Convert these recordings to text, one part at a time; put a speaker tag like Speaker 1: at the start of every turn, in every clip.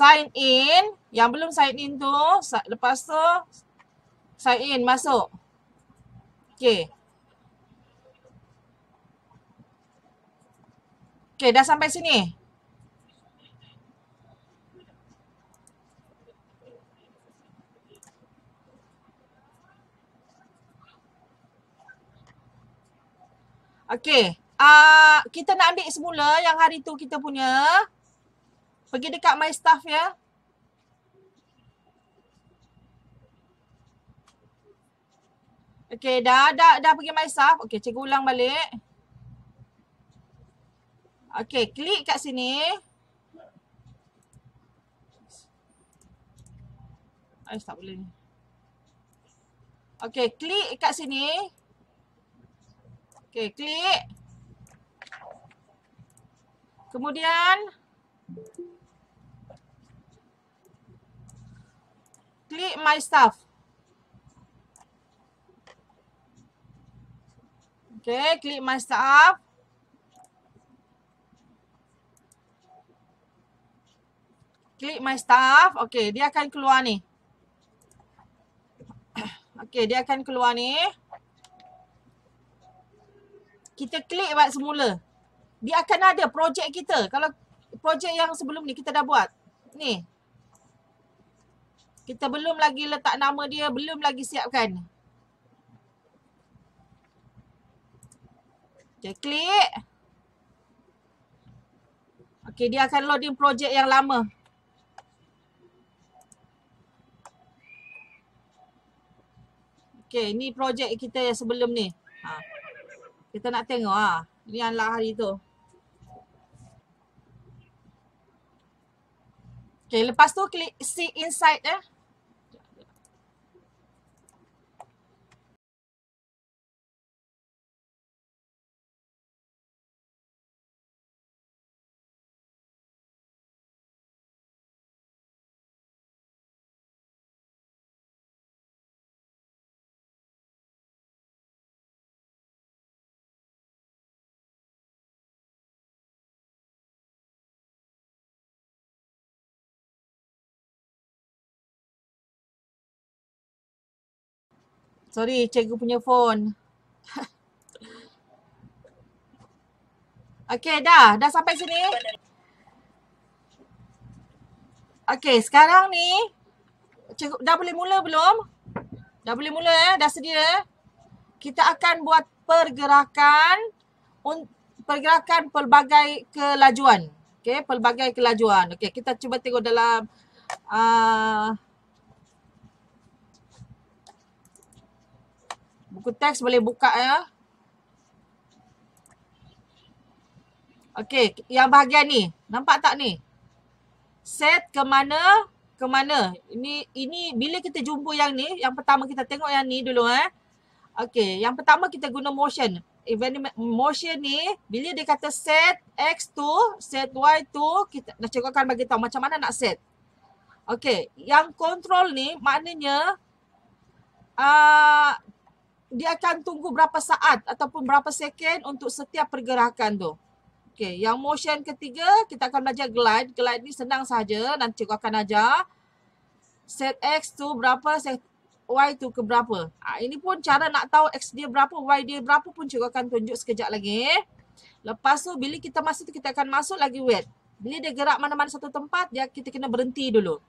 Speaker 1: Sign in. Yang belum sign in tu, lepas tu sign in, masuk. Okay. Okay, dah sampai sini. Okay. Uh, kita nak ambil semula yang hari tu kita punya. Pergi dekat my staff ya. Okay, dah, dah, dah pergi my staff. Okay, cikgu ulang balik. Okay, klik kat sini. Ay, tak boleh ni. Okay, klik kat sini. Okay, klik. Kemudian klik my stuff. Okay, klik my stuff. Klik my stuff. Okay, dia akan keluar ni. Okay, dia akan keluar ni kita klik buat semula. Dia akan ada projek kita. Kalau projek yang sebelum ni kita dah buat. Ni. Kita belum lagi letak nama dia, belum lagi siapkan. Okay, klik. Okay, dia akan loading projek yang lama. Okay, ni projek kita yang sebelum ni. Ha. Kita nak tengok ah. Ni adalah hari tu. Okay, lepas tu klik see inside eh. Sorry, cikgu punya phone. okay, dah. Dah sampai sini. Okay, sekarang ni. Cikgu, dah boleh mula belum? Dah boleh mula eh? Dah sedia? Kita akan buat pergerakan. Pergerakan pelbagai kelajuan. Okay, pelbagai kelajuan. Okay, kita cuba tengok dalam. Uh, Buku teks boleh buka ya. Okey, yang bahagian ni. Nampak tak ni? Set ke mana? Ke mana? Ini ini bila kita jumpa yang ni, yang pertama kita tengok yang ni dulu eh. Okey, yang pertama kita guna motion. Event motion ni, bila dia kata set X tu, set Y tu, kita nak cikgu akan bagi tahu macam mana nak set. Okey, yang control ni maknanya uh, dia akan tunggu berapa saat ataupun berapa second untuk setiap pergerakan tu. Okay, yang motion ketiga kita akan belajar glide. Glide ni senang saja nanti cikgu akan ajar. Set X tu berapa, set Y tu ke berapa. Ha, ini pun cara nak tahu X dia berapa, Y dia berapa pun cikgu akan tunjuk sekejap lagi. Lepas tu bila kita masuk tu kita akan masuk lagi wait. Bila dia gerak mana-mana satu tempat, dia kita kena berhenti dulu.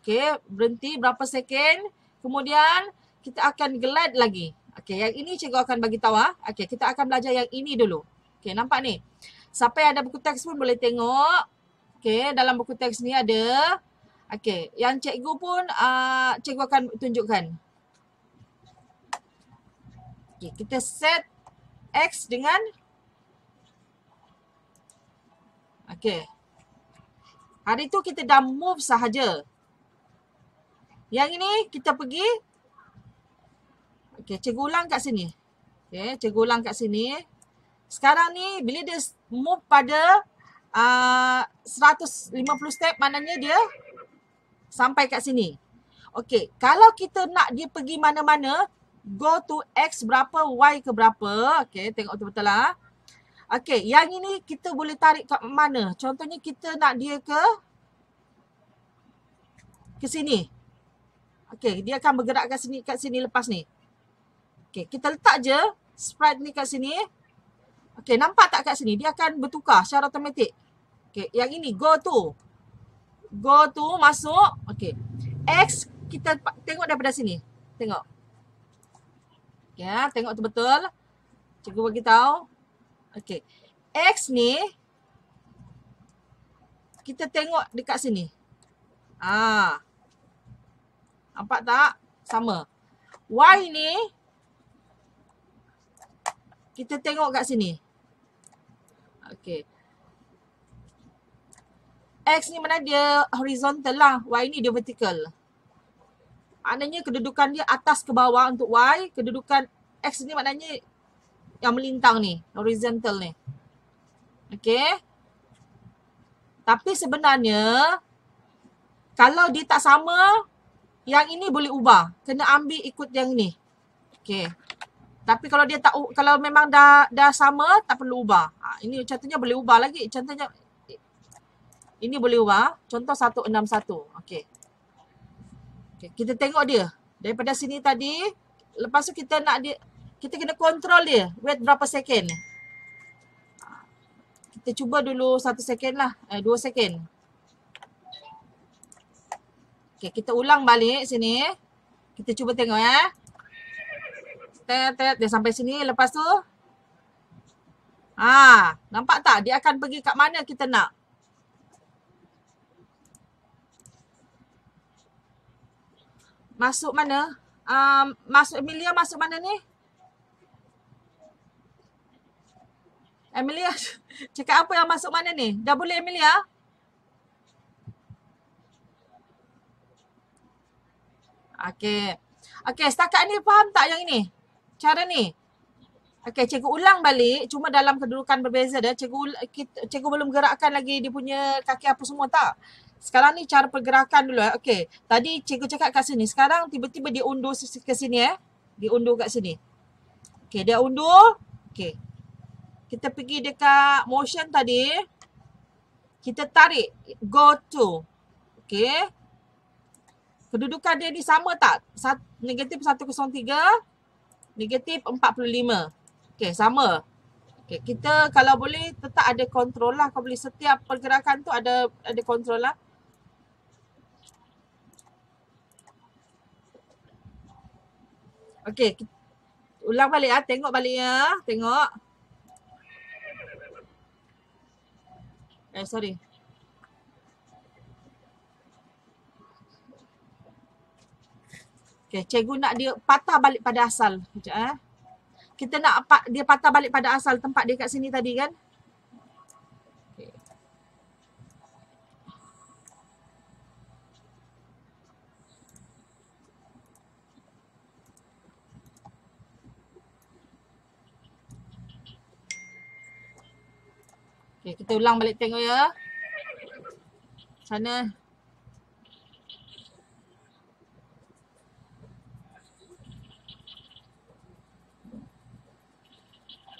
Speaker 1: Okay, berhenti berapa second. Kemudian kita akan glide lagi. Okey, yang ini cikgu akan bagi tahu ah. Okey, kita akan belajar yang ini dulu. Okey, nampak ni. Siapa yang ada buku teks pun boleh tengok. Okey, dalam buku teks ni ada. Okey, yang cikgu pun uh, cikgu akan tunjukkan. Okey, kita set X dengan Okey. Hari tu kita dah move sahaja. Yang ini kita pergi Okay, cikgu ulang kat sini. Okay, cikgu ulang kat sini. Sekarang ni bila dia move pada uh, 150 step maknanya dia sampai kat sini. Okay, kalau kita nak dia pergi mana-mana, go to X berapa, Y ke berapa. Okay, tengok betul-betul lah. Okey, yang ini kita boleh tarik ke mana? Contohnya kita nak dia ke ke sini. Okey, dia akan bergerak kat sini kat sini lepas ni. Okey, kita letak je sprite ni kat sini. Okey, nampak tak kat sini? Dia akan bertukar secara automatik. Okey, yang ini go to. Go to masuk. Okey. X kita tengok daripada sini. Tengok. Ya, tengok tu betul. Cikgu bagi tahu. Okey. X ni kita tengok dekat sini. Ah. Nampak tak? Sama. Y ni kita tengok kat sini. Okey. X ni mana dia horizontal lah. Y ni dia vertical. Maknanya kedudukan dia atas ke bawah untuk Y. Kedudukan X ni maknanya yang melintang ni. Horizontal ni. Okay. Tapi sebenarnya kalau dia tak sama, yang ini boleh ubah. Kena ambil ikut yang ni. Okay. Tapi kalau dia tak kalau memang dah dah sama tak perlu ubah. Ha, ini contohnya boleh ubah lagi. Contohnya ini boleh ubah. Contoh 161. Okey. Okay. Kita tengok dia. Daripada sini tadi. Lepas tu kita nak dia. Kita kena kontrol dia. Wait berapa second. Kita cuba dulu satu second lah. Eh, dua second. Okay, kita ulang balik sini. Kita cuba tengok ya. Tet, tet, dia sampai sini. Lepas tu. Ah, nampak tak? Dia akan pergi kat mana kita nak. Masuk mana? Um, masuk Emilia masuk mana ni? Emilia cakap apa yang masuk mana ni? Dah boleh Emilia? Okey. Okey, setakat ni faham tak yang ini? Cara ni? Okey, cikgu ulang balik. Cuma dalam kedudukan berbeza dah. Cikgu, cikgu belum gerakkan lagi dia punya kaki apa semua tak? Sekarang ni cara pergerakan dulu eh. Okey. Tadi cikgu cakap kat sini. Sekarang tiba-tiba dia undur ke sini eh. Dia undur kat sini. Okey, dia undur. Okey. Kita pergi dekat motion tadi. Kita tarik go to. Okey. Kedudukan dia ni sama tak? Sat, negatif 103. Negatif 45. Okey, sama. Okey, kita kalau boleh tetap ada kontrol lah. Kalau boleh setiap pergerakan tu ada ada kontrol lah. Okey, ulang balik ah, tengok balik ya, tengok. Eh, sorry. Okey, cikgu nak dia patah balik pada asal. Sekejap eh. Kita nak dia patah balik pada asal tempat dia kat sini tadi kan? Okay, kita ulang balik tengok ya. Sana.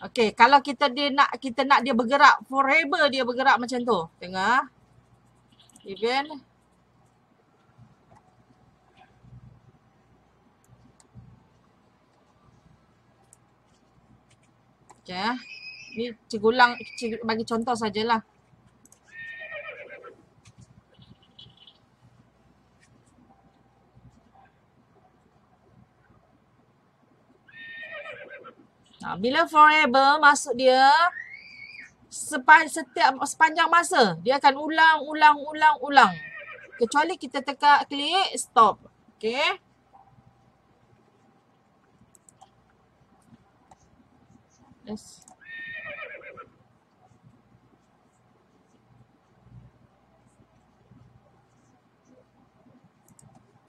Speaker 1: Okay, kalau kita dia nak kita nak dia bergerak forever dia bergerak macam tu. Tengok. Even. Okay. Ni cikgu ulang, cikgu bagi contoh sajalah. Nah, bila forever masuk dia setiap sepanjang masa dia akan ulang ulang ulang ulang kecuali kita tekan klik stop okey yes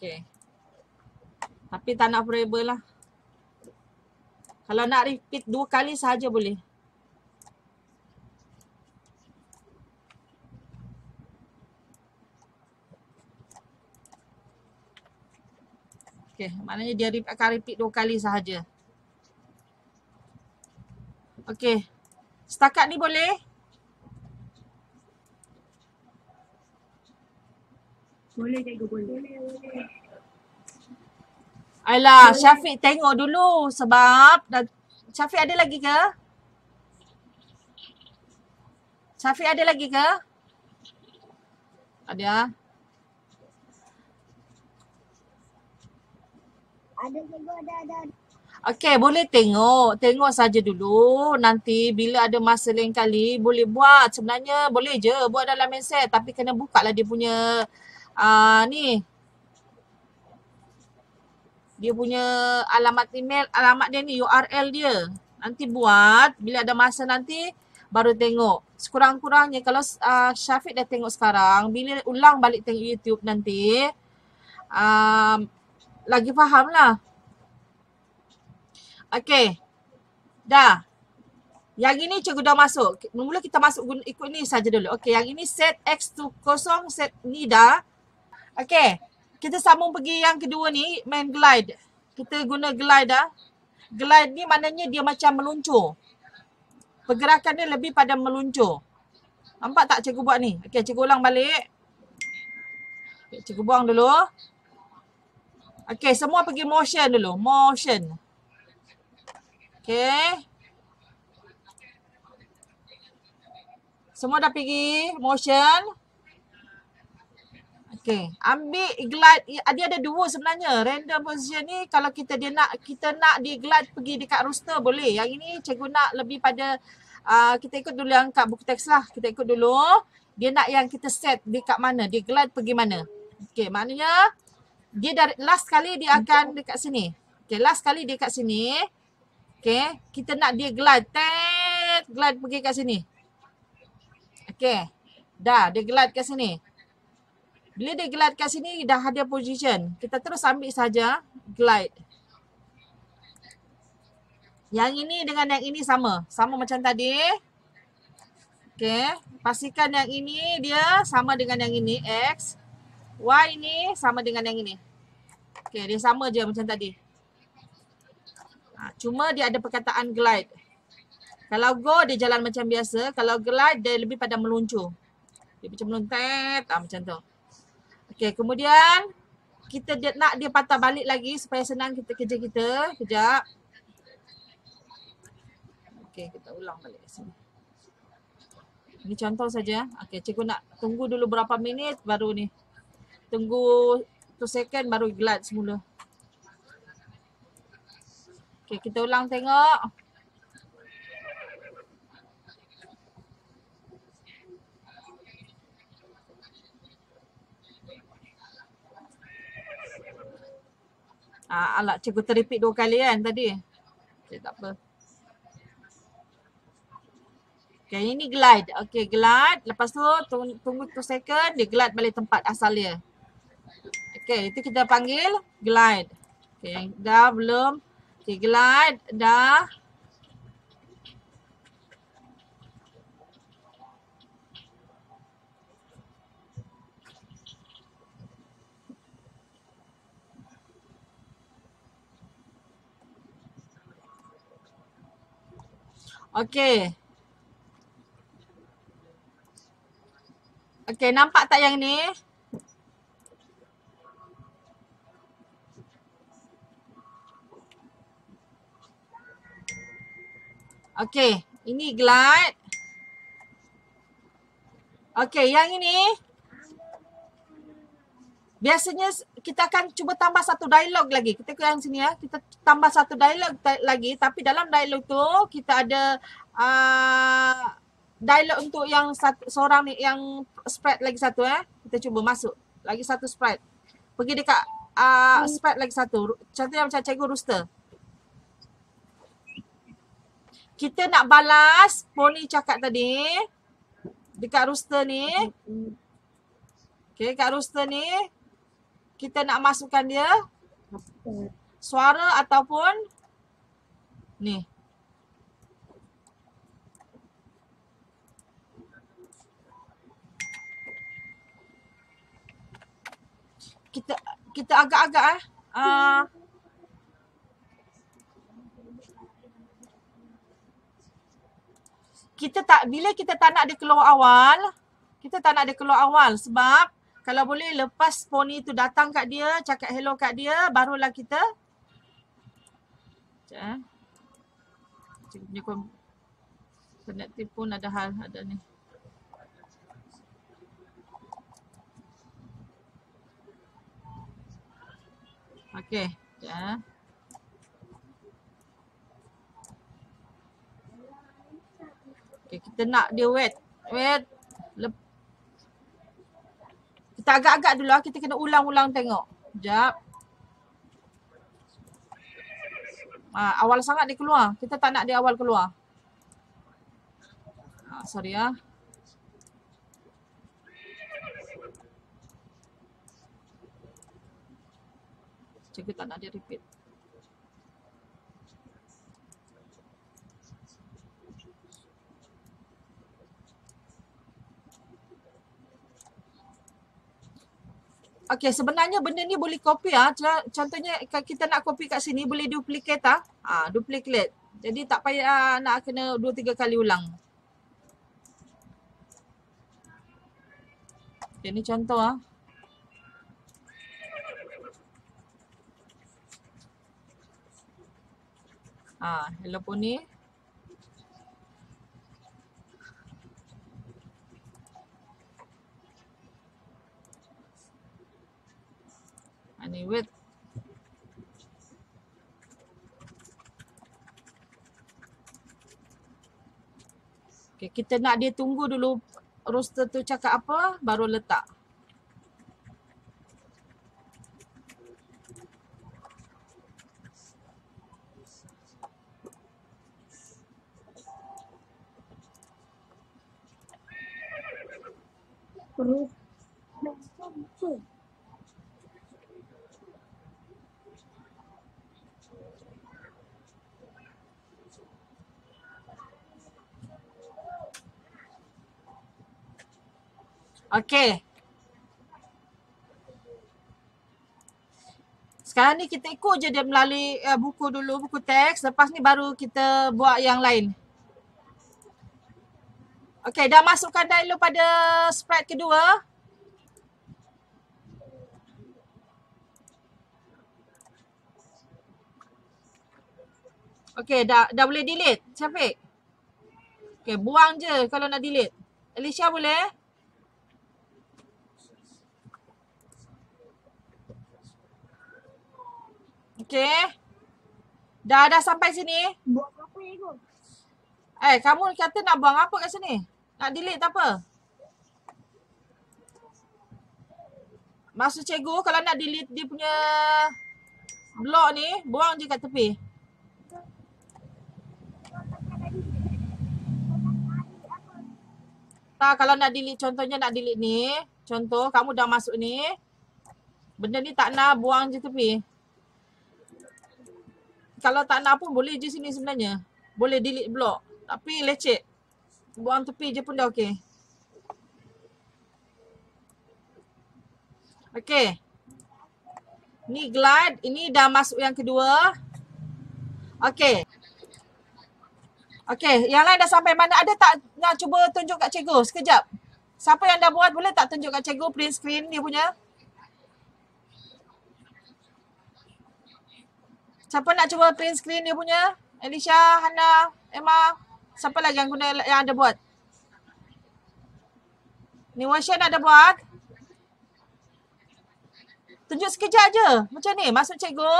Speaker 1: Okay. Tapi tak nak forever lah. Kalau nak repeat dua kali sahaja boleh. Okay, maknanya dia akan repeat dua kali sahaja. Okay. Setakat ni boleh?
Speaker 2: Boleh cikgu boleh.
Speaker 1: Alah, Syafiq tengok dulu sebab dah, Syafiq ada lagi ke? Syafiq ada lagi ke? Ada.
Speaker 2: Ada cikgu ada ada.
Speaker 1: Okey, boleh tengok. Tengok saja dulu. Nanti bila ada masa lain kali boleh buat. Sebenarnya boleh je buat dalam mindset tapi kena buka lah dia punya uh, ni. Dia punya alamat email, alamat dia ni URL dia. Nanti buat bila ada masa nanti baru tengok. Sekurang-kurangnya kalau uh, Syafiq dah tengok sekarang, bila ulang balik tengok YouTube nanti um, lagi faham lah. Okey. Dah. Yang ini cikgu dah masuk. Mula kita masuk ikut ni saja dulu. Okey, yang ini set X tu kosong, set ni dah. Okey. Kita sambung pergi yang kedua ni, main glide. Kita guna glide dah. Glide ni maknanya dia macam meluncur. Pergerakan dia lebih pada meluncur. Nampak tak cikgu buat ni? Okey, cikgu ulang balik. Okay, cikgu buang dulu. Okey, semua pergi motion dulu. Motion. Okay. Semua dah pergi motion. Okay. Ambil glide. Dia ada dua sebenarnya. Random position ni kalau kita dia nak kita nak dia glide pergi dekat rooster boleh. Yang ini cikgu nak lebih pada uh, kita ikut dulu yang kat buku teks lah. Kita ikut dulu. Dia nak yang kita set dekat mana. Dia glide pergi mana. Okay. Maknanya dia dari last kali dia akan dekat sini. Okay. Last kali dia kat sini. Okay, kita nak dia glide. Tet, glide pergi kat sini. Okay, dah dia glide kat sini. Bila dia glide kat sini, dah ada position. Kita terus ambil saja glide. Yang ini dengan yang ini sama. Sama macam tadi. Okay, pastikan yang ini dia sama dengan yang ini, X. Y ini sama dengan yang ini. Okay, dia sama je macam tadi. Ha, cuma dia ada perkataan glide. Kalau go dia jalan macam biasa. Kalau glide dia lebih pada meluncur. Dia macam meluntet. Ha, macam tu. Okey kemudian kita dia, nak dia patah balik lagi supaya senang kita kerja kita. Kejap. Okey kita ulang balik sini. Ini contoh saja. Okey cikgu nak tunggu dulu berapa minit baru ni. Tunggu 2 second baru glide semula. Okay, kita ulang tengok. Ah, alat cikgu terrepeat dua kali kan tadi. Okay, tak apa. Okay, ini glide. Okay, glide. Lepas tu tunggu, tunggu 2 second, dia glide balik tempat asal dia. Okay, itu kita panggil glide. Okay, dah belum. Okay, glide dah. Okay. Okay, nampak tak yang ni? Okay, ini glide. Okay, yang ini biasanya kita akan cuba tambah satu dialog lagi. Kita ke yang sini ya. Kita tambah satu dialog lagi tapi dalam dialog tu kita ada uh, dialog untuk yang satu, seorang ni yang spread lagi satu eh. Kita cuba masuk. Lagi satu spread. Pergi dekat uh, spread lagi satu. Contohnya macam cikgu rooster kita nak balas Pony cakap tadi dekat rooster ni. Okay, kat rooster ni kita nak masukkan dia suara ataupun ni. Kita kita agak-agak eh. Uh, kita tak bila kita tak nak dia keluar awal, kita tak nak dia keluar awal sebab kalau boleh lepas pony tu datang kat dia, cakap hello kat dia, barulah kita Sekejap eh. Connective pun ada hal ada ni. Okey, sekejap eh. Okay, kita nak dia wet. Wet. Kita agak-agak dulu lah. Kita kena ulang-ulang tengok. Sekejap. Ha, awal sangat dia keluar. Kita tak nak dia awal keluar. Ha, sorry ya. Cikgu tak nak dia repeat. Okay, sebenarnya benda ni boleh copy ah. Contohnya kita nak copy kat sini boleh duplicate ah. Ah, duplicate. Jadi tak payah nak kena dua tiga kali ulang. Okay, ni contoh ah. Ah, hello pony. Ani wait. Okay, kita nak dia tunggu dulu roster tu cakap apa baru letak.
Speaker 2: Terus.
Speaker 1: Okey. Sekarang ni kita ikut je dia melalui uh, buku dulu, buku teks. Lepas ni baru kita buat yang lain. Okey, dah masukkan dialog pada spread kedua. Okey, dah dah boleh delete. Syafiq. Okey, buang je kalau nak delete. Alicia boleh? Okey. Dah dah sampai sini.
Speaker 2: Buat apa ego?
Speaker 1: Eh, kamu kata nak buang apa kat sini? Nak delete tak apa? Maksud cikgu kalau nak delete dia punya blog ni, buang je kat tepi. Tak, kalau nak delete, contohnya nak delete ni. Contoh, kamu dah masuk ni. Benda ni tak nak, buang je tepi kalau tak nak pun boleh je sini sebenarnya. Boleh delete blok. Tapi lecet. Buang tepi je pun dah okey. Okey. Ni glide. Ini dah masuk yang kedua. Okey. Okey. Yang lain dah sampai mana? Ada tak nak cuba tunjuk kat cikgu? Sekejap. Siapa yang dah buat boleh tak tunjuk kat cikgu print screen dia punya? Siapa nak cuba print screen dia punya? Alicia, Hana, Emma. Siapa lagi yang guna yang ada buat? Ni Washan ada buat. Tunjuk sekejap je. Macam ni. Masuk cikgu.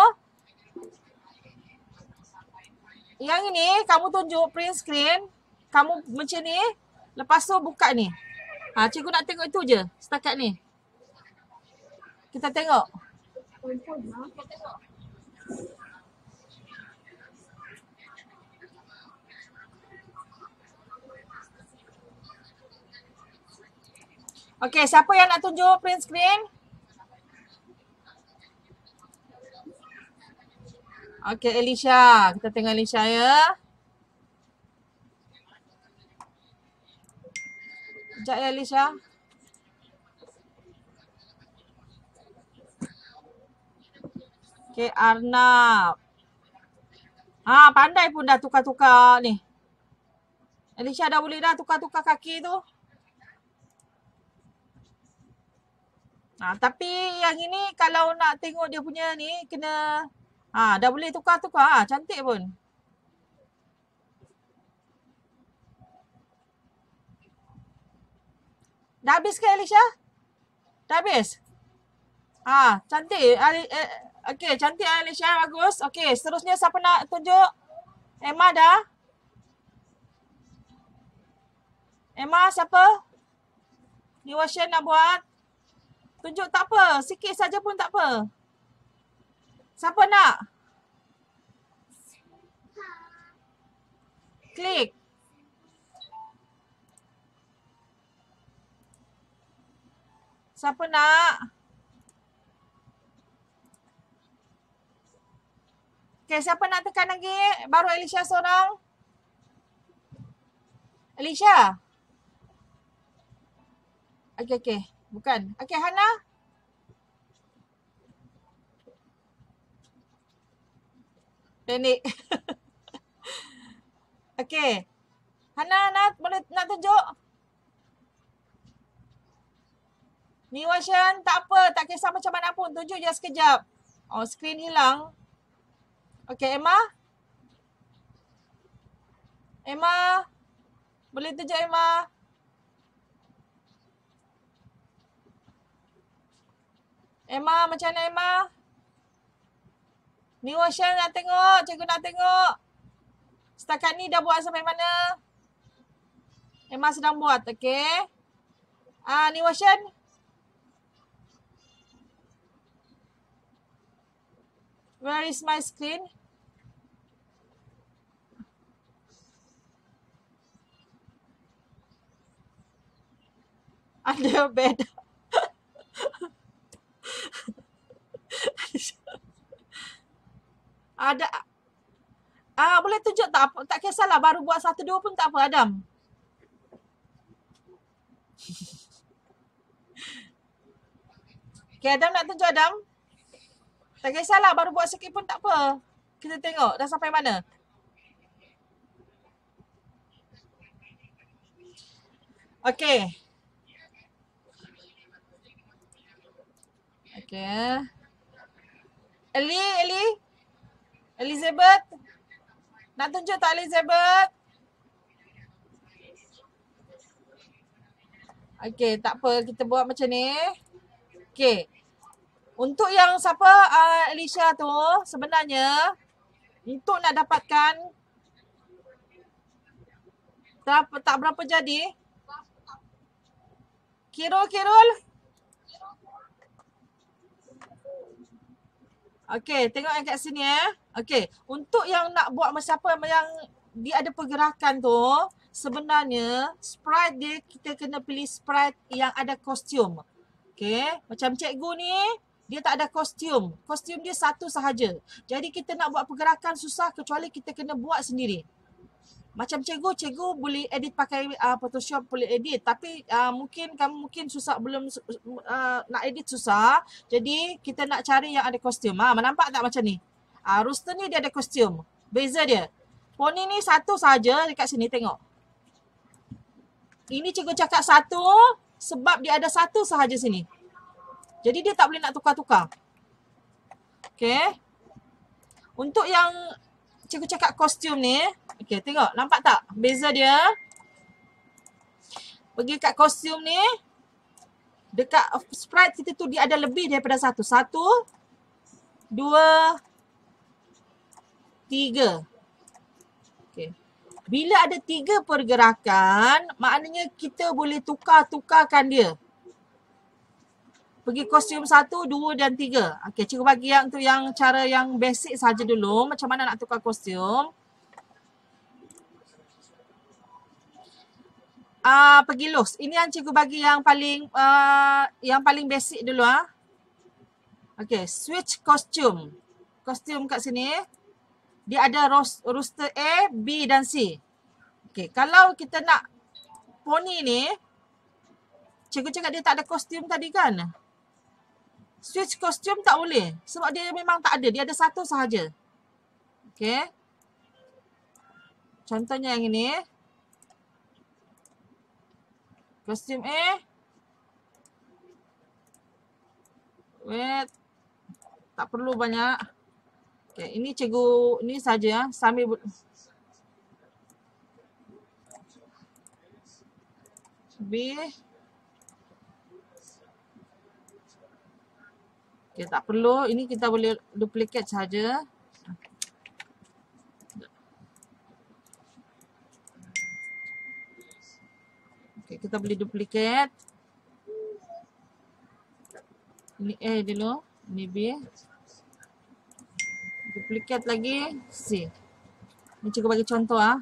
Speaker 1: Yang ini kamu tunjuk print screen. Kamu macam ni. Lepas tu buka ni. Ha, cikgu nak tengok itu je. Setakat ni. Kita tengok. Kita tengok. Okey, siapa yang nak tunjuk print screen? Okey, Elisha. Kita tengok Elisha ya. Sekejap ya, Elisha. Okey, Arnab. Ha, pandai pun dah tukar-tukar ni. Alicia dah boleh dah tukar-tukar kaki tu. Ha, tapi yang ini kalau nak tengok dia punya ni kena ha, dah boleh tukar-tukar. Ha, cantik pun. Dah habis ke Alicia? Dah habis? Ah, cantik. Ali, eh, okay, cantik Alicia. Bagus. Okay, seterusnya siapa nak tunjuk? Emma dah? Emma siapa? Ni Washan nak buat? Tunjuk tak apa. Sikit saja pun tak apa. Siapa nak? Klik. Siapa nak? Okay, siapa nak tekan lagi? Baru Alicia seorang. Alicia? Okay, okay. Bukan. Okay, Hana? Panik. okay. Hana, nak boleh nak tunjuk? Ni Washan, tak apa. Tak kisah macam mana pun. Tunjuk je sekejap. Oh, screen hilang. Okay, Emma? Emma? Boleh tunjuk Emma? Emma, macam mana Emma? Ni Washan nak tengok. Cikgu nak tengok. Setakat ni dah buat sampai mana? Emma sedang buat, okay? Ah, ni Washan. Where is my screen? Under bed. Ada Ah boleh tunjuk tak tak kisahlah baru buat satu dua pun tak apa Adam. Okay Adam nak tunjuk Adam? Tak kisahlah baru buat sikit pun tak apa. Kita tengok dah sampai mana. Okay. Okay. Eli, Eli. Elizabeth. Nak tunjuk tak Elizabeth? Okay, tak apa. Kita buat macam ni. Okay. Untuk yang siapa uh, Alicia tu, sebenarnya untuk nak dapatkan tak, tak berapa jadi. Kirul, Kirul. Okay, tengok yang kat sini eh. Okay, untuk yang nak buat macam apa yang dia ada pergerakan tu, sebenarnya sprite dia kita kena pilih sprite yang ada kostum. Okay, macam cikgu ni, dia tak ada kostum. Kostum dia satu sahaja. Jadi kita nak buat pergerakan susah kecuali kita kena buat sendiri. Macam cikgu, cikgu boleh edit pakai uh, Photoshop, boleh edit. Tapi uh, mungkin kamu mungkin susah, belum uh, nak edit susah. Jadi kita nak cari yang ada kostum. Ha, nampak tak macam ni? Uh, Rooster ni dia ada kostum. Beza dia. Pony ni satu saja dekat sini tengok. Ini cikgu cakap satu sebab dia ada satu sahaja sini. Jadi dia tak boleh nak tukar-tukar. Okay. Untuk yang cikgu cakap kostum ni, Okay, tengok. Nampak tak beza dia? Pergi kat kostum ni. Dekat sprite kita tu dia ada lebih daripada satu. Satu. Dua. Tiga. Okay. Bila ada tiga pergerakan, maknanya kita boleh tukar-tukarkan dia. Pergi kostum satu, dua dan tiga. Okay, cikgu bagi yang tu yang cara yang basic saja dulu. Macam mana nak tukar kostum. uh, pergi los. Ini yang cikgu bagi yang paling uh, yang paling basic dulu ah. Okay, switch costume. Kostum kat sini. Dia ada rooster A, B dan C. Okay, kalau kita nak pony ni, cikgu cakap dia tak ada kostum tadi kan? Switch kostum tak boleh. Sebab dia memang tak ada. Dia ada satu sahaja. Okay. Contohnya yang ini. Kostum A. Wait. Tak perlu banyak. Okay, ini cikgu ni saja sambil B. Okay, tak perlu. Ini kita boleh duplicate saja. Okay, kita boleh duplicate. Ini A dulu. Ini B. Duplicate lagi. C. Ini cikgu bagi contoh ah.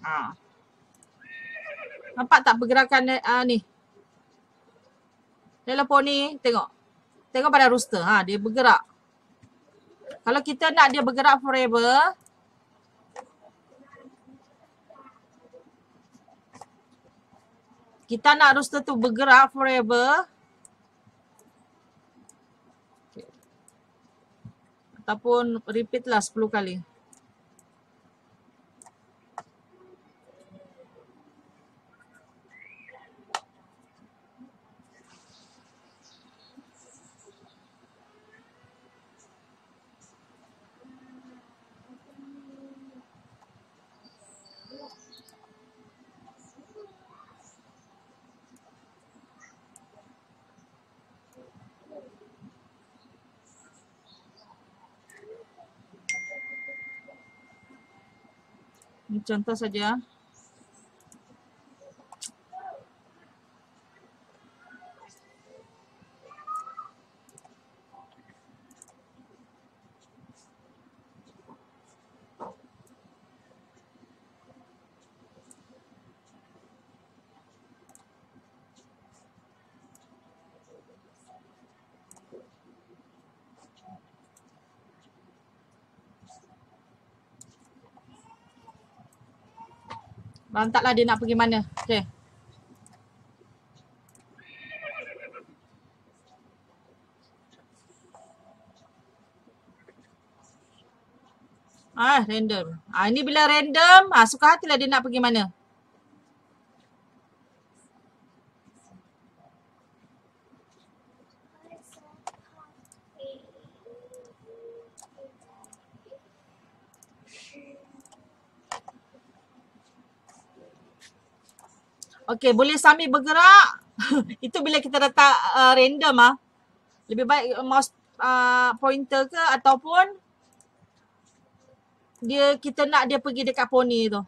Speaker 1: Ha. Nampak tak pergerakan uh, ni? Telefon ni tengok. Tengok pada rooster. Ha, dia bergerak. Kalau kita nak dia bergerak forever. Kita nak rooster tu bergerak forever. Ataupun repeat lah 10 kali. Contoh saja. Lantaklah dia nak pergi mana. Okay. Ah, random. Ah, ini bila random, ah, suka hatilah dia nak pergi mana. Okey, boleh sambil bergerak. Itu bila kita letak uh, random ah. Lebih baik mouse uh, pointer ke ataupun dia kita nak dia pergi dekat pony tu.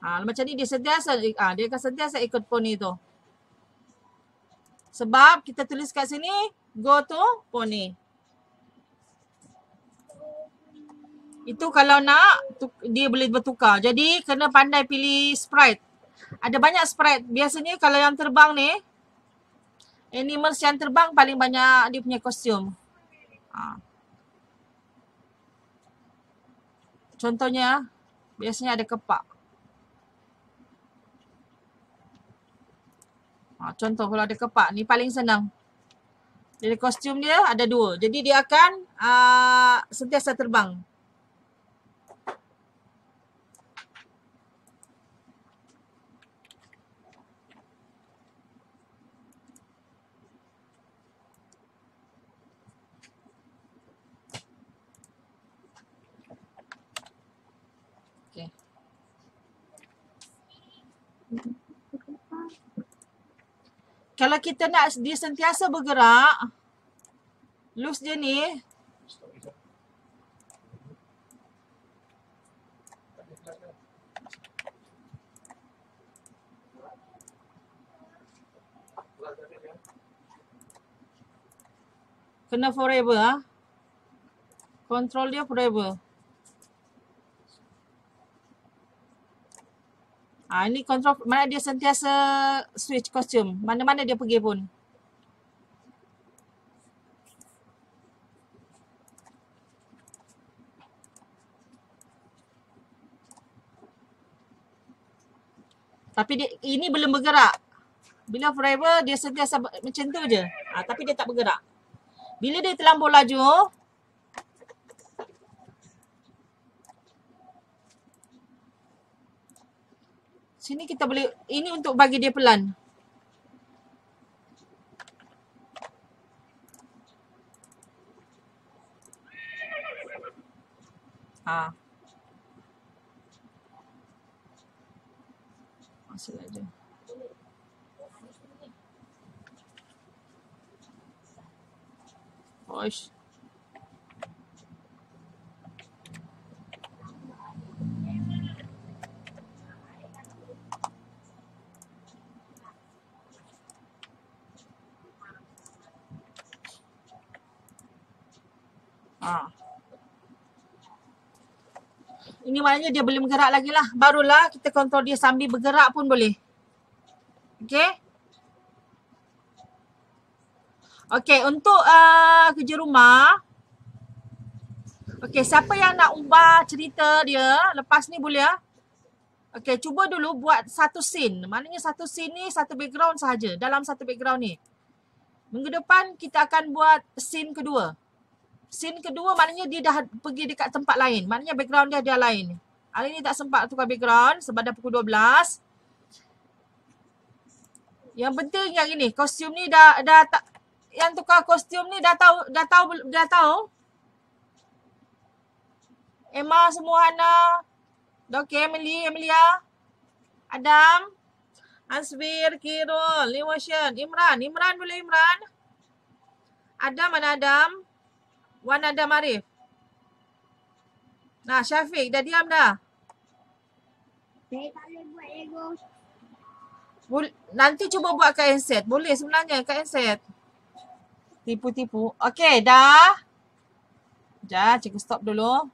Speaker 1: Ha, macam ni dia sentiasa ah ha, dia akan sentiasa ikut pony tu. Sebab kita tulis kat sini go to pony. Itu kalau nak dia boleh bertukar. Jadi kena pandai pilih sprite. Ada banyak sprite. Biasanya kalau yang terbang ni animals yang terbang paling banyak dia punya kostum. Ha. Contohnya biasanya ada kepak. Ha, contoh kalau ada kepak ni paling senang. Jadi kostum dia ada dua. Jadi dia akan uh, sentiasa terbang. Okay kalau kita nak dia sentiasa bergerak, loose dia ni, kena forever ah. Control dia forever. Ah ni kontrol mana dia sentiasa switch kostum. Mana-mana dia pergi pun. Tapi dia, ini belum bergerak. Bila forever dia sentiasa macam tu je. Ah tapi dia tak bergerak. Bila dia terlampau laju, sini kita boleh, ini untuk bagi dia pelan. Ha. Masuk aja. Oish. Ha. Ini maknanya dia boleh bergerak lagi lah. Barulah kita kontrol dia sambil bergerak pun boleh. Okay. Okay, untuk uh, kerja rumah. Okay, siapa yang nak ubah cerita dia lepas ni boleh ah. Okay, cuba dulu buat satu scene. Maknanya satu scene ni satu background sahaja dalam satu background ni. Minggu depan kita akan buat scene kedua. Scene kedua maknanya dia dah pergi dekat tempat lain. Maknanya background dia dia lain. Hari ni tak sempat tukar background sebab dah pukul 12. Yang penting yang ini, kostum ni dah dah tak yang tukar kostum ni dah tahu dah tahu dah tahu. Emma semua Hana. Okey Emily, Emilia. Adam. Answir, Kirul, Liwashan, Imran. Imran boleh Imran? Adam mana Adam? Wan Adam Arif. Nah Syafiq dah diam dah.
Speaker 2: Saya tak boleh buat Lego.
Speaker 1: Bol- nanti cuba buat kat handset. Boleh sebenarnya kat handset. Tipu-tipu. Okey, dah. Sekejap, cikgu stop dulu.